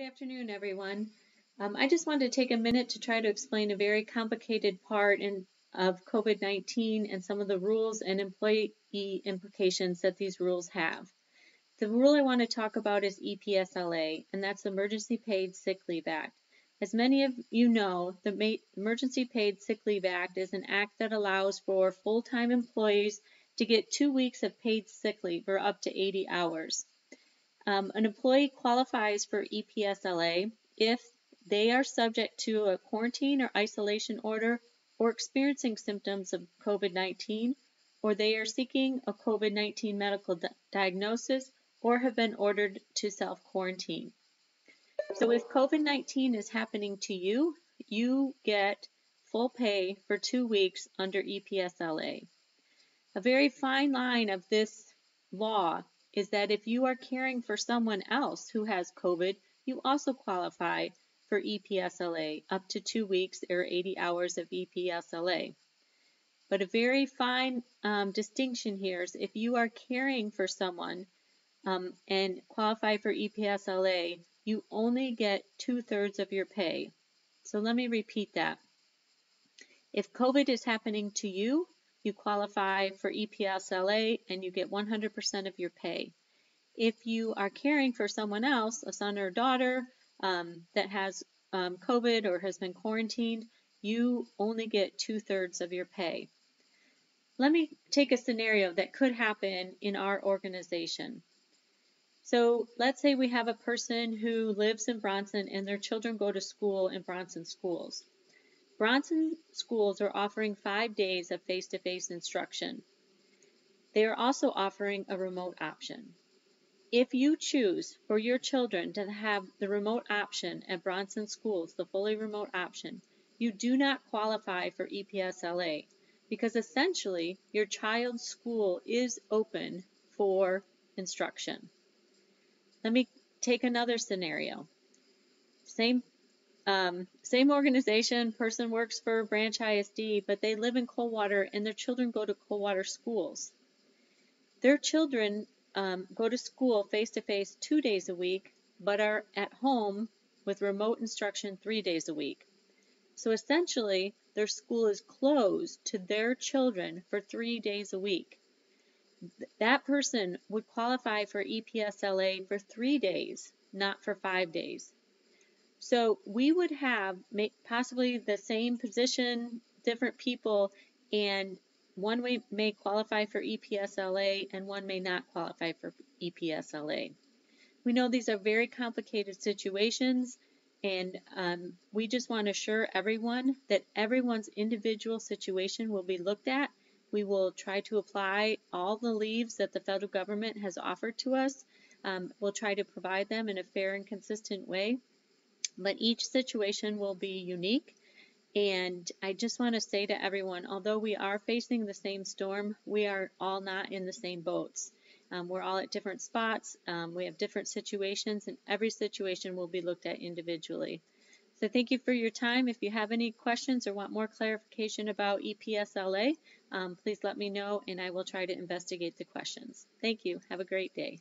Good afternoon, everyone. Um, I just wanted to take a minute to try to explain a very complicated part in, of COVID-19 and some of the rules and employee implications that these rules have. The rule I want to talk about is EPSLA, and that's Emergency Paid Sick Leave Act. As many of you know, the Emergency Paid Sick Leave Act is an act that allows for full-time employees to get two weeks of paid sick leave or up to 80 hours. Um, an employee qualifies for EPSLA if they are subject to a quarantine or isolation order or experiencing symptoms of COVID-19, or they are seeking a COVID-19 medical di diagnosis or have been ordered to self-quarantine. So if COVID-19 is happening to you, you get full pay for two weeks under EPSLA. A very fine line of this law is that if you are caring for someone else who has COVID, you also qualify for EPSLA up to two weeks or 80 hours of EPSLA. But a very fine um, distinction here is if you are caring for someone um, and qualify for EPSLA, you only get two thirds of your pay. So let me repeat that. If COVID is happening to you, you qualify for EPSLA and you get 100% of your pay. If you are caring for someone else, a son or daughter um, that has um, COVID or has been quarantined, you only get two thirds of your pay. Let me take a scenario that could happen in our organization. So let's say we have a person who lives in Bronson and their children go to school in Bronson schools. Bronson schools are offering five days of face-to-face -face instruction. They are also offering a remote option. If you choose for your children to have the remote option at Bronson schools, the fully remote option, you do not qualify for EPSLA because essentially your child's school is open for instruction. Let me take another scenario. Same um, same organization, person works for Branch ISD, but they live in Coldwater and their children go to Coldwater schools. Their children um, go to school face to face two days a week, but are at home with remote instruction three days a week. So essentially, their school is closed to their children for three days a week. That person would qualify for EPSLA for three days, not for five days. So we would have possibly the same position, different people, and one may qualify for EPSLA and one may not qualify for EPSLA. We know these are very complicated situations and um, we just want to assure everyone that everyone's individual situation will be looked at. We will try to apply all the leaves that the federal government has offered to us. Um, we'll try to provide them in a fair and consistent way but each situation will be unique. And I just want to say to everyone, although we are facing the same storm, we are all not in the same boats. Um, we're all at different spots. Um, we have different situations, and every situation will be looked at individually. So thank you for your time. If you have any questions or want more clarification about EPSLA, um, please let me know, and I will try to investigate the questions. Thank you. Have a great day.